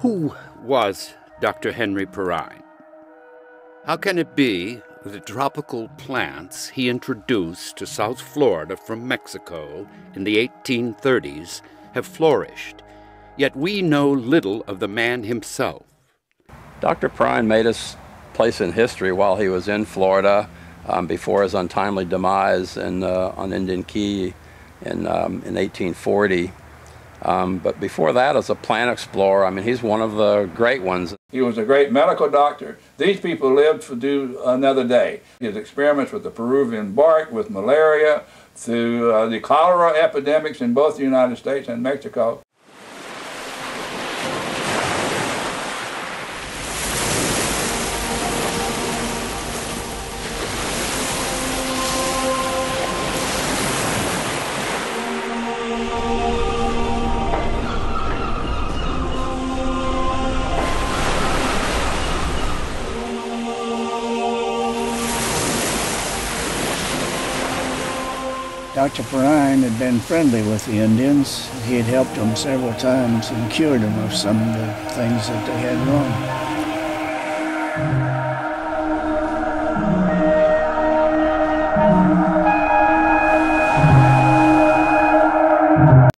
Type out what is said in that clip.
Who was Dr. Henry Perrine? How can it be that the tropical plants he introduced to South Florida from Mexico in the 1830s have flourished, yet we know little of the man himself? Dr. Perrine made his place in history while he was in Florida um, before his untimely demise in, uh, on Indian Key in, um, in 1840. Um, but before that, as a plant explorer, I mean, he's one of the great ones. He was a great medical doctor. These people lived to do another day. His experiments with the Peruvian bark, with malaria, through uh, the cholera epidemics in both the United States and Mexico. Dr. Perrine had been friendly with the Indians. He had helped them several times and cured them of some of the things that they had wrong.